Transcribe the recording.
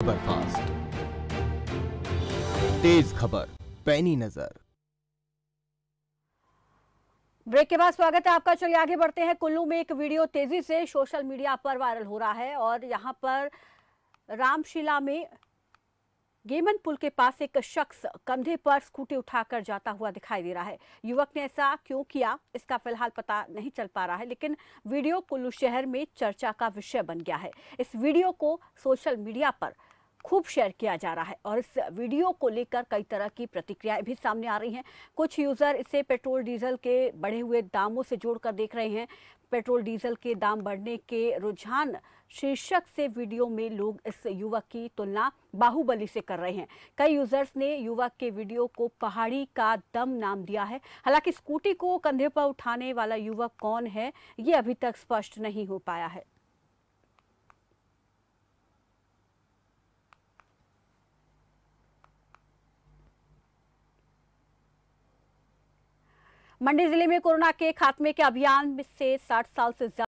बर्खास्त तेज खबर, पैनी नज़र। ब्रेक के बाद स्वागत है आपका, चलिए आगे बढ़ते हैं। कुल्लू में एक वीडियो तेज़ी से सोशल मीडिया पर वायरल हो रहा है और यहाँ पर रामशिला में गेमन पुल के पास एक शख्स कंधे पर स्कूटी उठाकर जाता हुआ दिखाई दे रहा है। युवक ने ऐसा क्यों किया, इसका फ़िलहाल पता नहीं चल पा रहा है, लेकिन वीडियो कुल्लू शहर में चर्चा का विषय बन गया है। इस वीडियो को सोशल मीडिया पर खूब शेयर किया जा रहा है और इस वीडियो को लेकर कई तरह की प्रतिक्रियाएँ भी सामने आ रही हैं। कुछ यूज़र इसे पेट्रोल डीजल के बढ़े हुए दामों से जोड़कर देख रहे हैं। पेट्रोल डीजल के दाम बढ़ने के रुझान शीर्षक से वीडियो में लोग इस युवक की तुलना बाहुबली से कर रहे हैं। कई यूज़र्स ने युवक के वीडियो को पहाड़ी का दम नाम दिया है। हालाँकि स्कूटी को कंधे पर उठाने वाला युवक कौन है, ये अभी तक स्पष्ट नहीं हो पाया है। मंडी ज़िले में कोरोना के खात्मे के अभियान से 60 साल से ज़्यादा